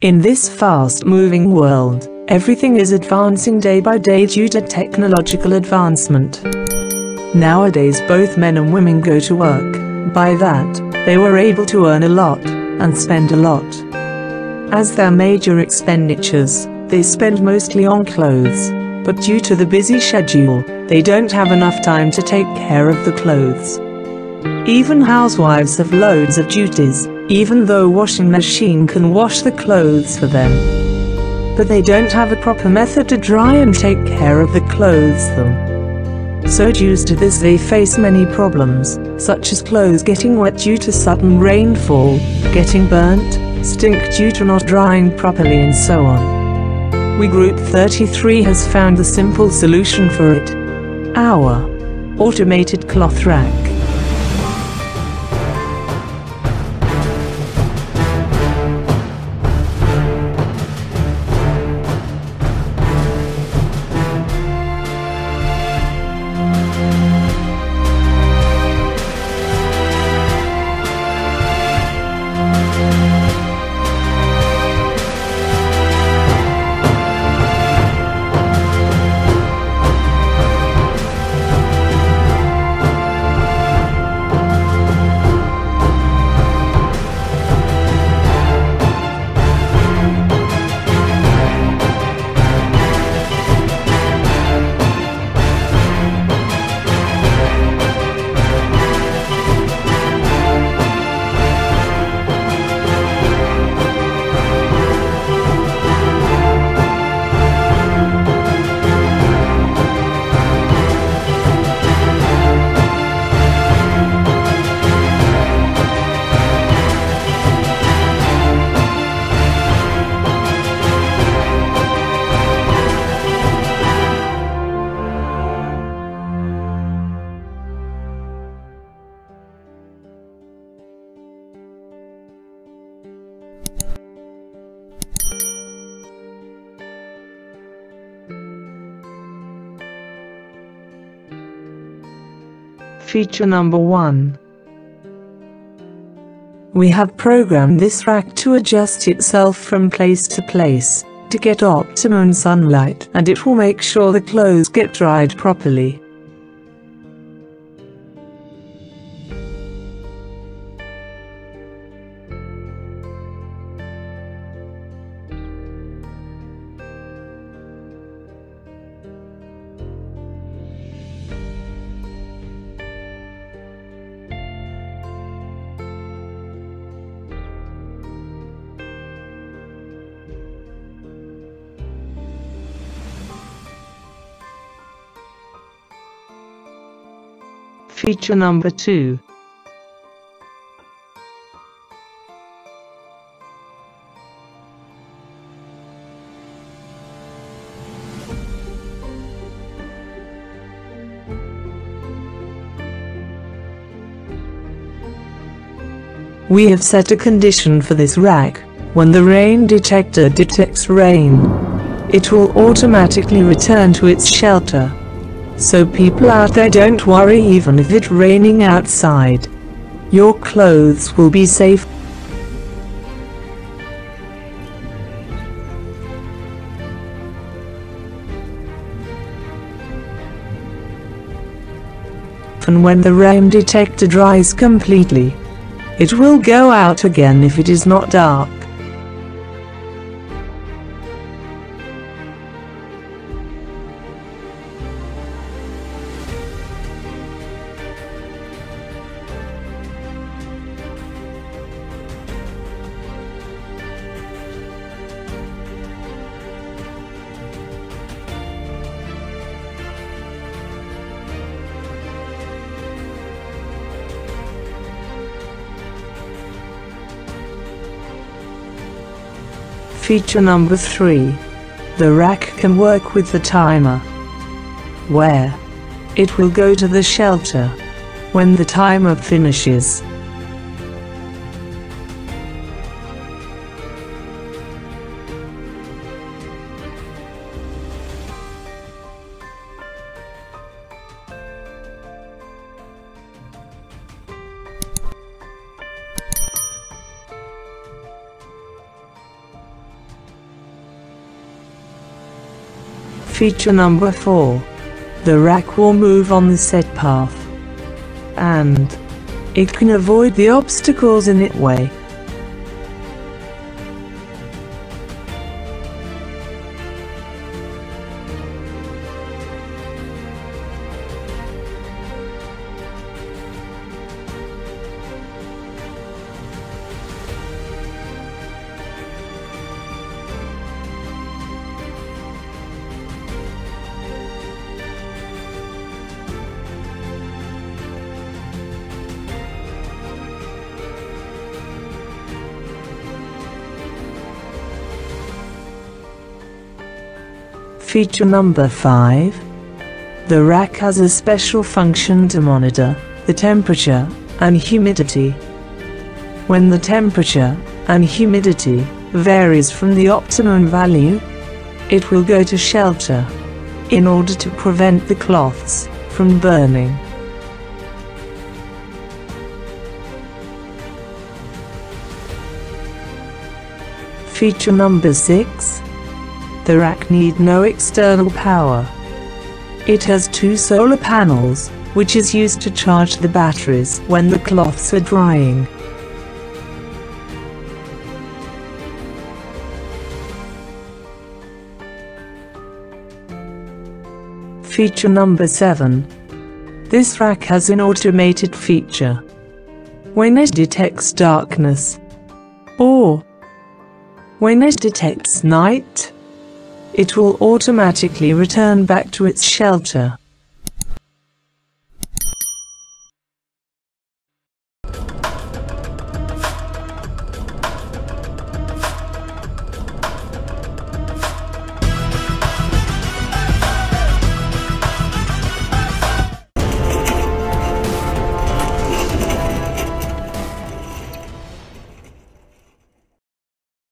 In this fast-moving world, everything is advancing day by day due to technological advancement. Nowadays both men and women go to work. By that, they were able to earn a lot, and spend a lot. As their major expenditures, they spend mostly on clothes. But due to the busy schedule, they don't have enough time to take care of the clothes. Even housewives have loads of duties, even though washing machine can wash the clothes for them. But they don't have a proper method to dry and take care of the clothes them. So due to this they face many problems, such as clothes getting wet due to sudden rainfall, getting burnt, stink due to not drying properly and so on. We Group 33 has found the simple solution for it. Our automated cloth rack. Feature number 1 We have programmed this rack to adjust itself from place to place, to get optimum sunlight and it will make sure the clothes get dried properly. Feature number 2 We have set a condition for this rack. When the rain detector detects rain, it will automatically return to its shelter. So people out there don't worry even if it's raining outside. Your clothes will be safe. And when the rain detector dries completely, it will go out again if it is not dark. Feature number 3. The rack can work with the timer. Where? It will go to the shelter. When the timer finishes. Feature number 4. The rack will move on the set path. And it can avoid the obstacles in its way. Feature number 5. The rack has a special function to monitor the temperature and humidity. When the temperature and humidity varies from the optimum value, it will go to shelter in order to prevent the cloths from burning. Feature number 6 the rack need no external power. It has two solar panels, which is used to charge the batteries when the cloths are drying. Feature number 7. This rack has an automated feature. When it detects darkness, or when it detects night, it will automatically return back to its shelter.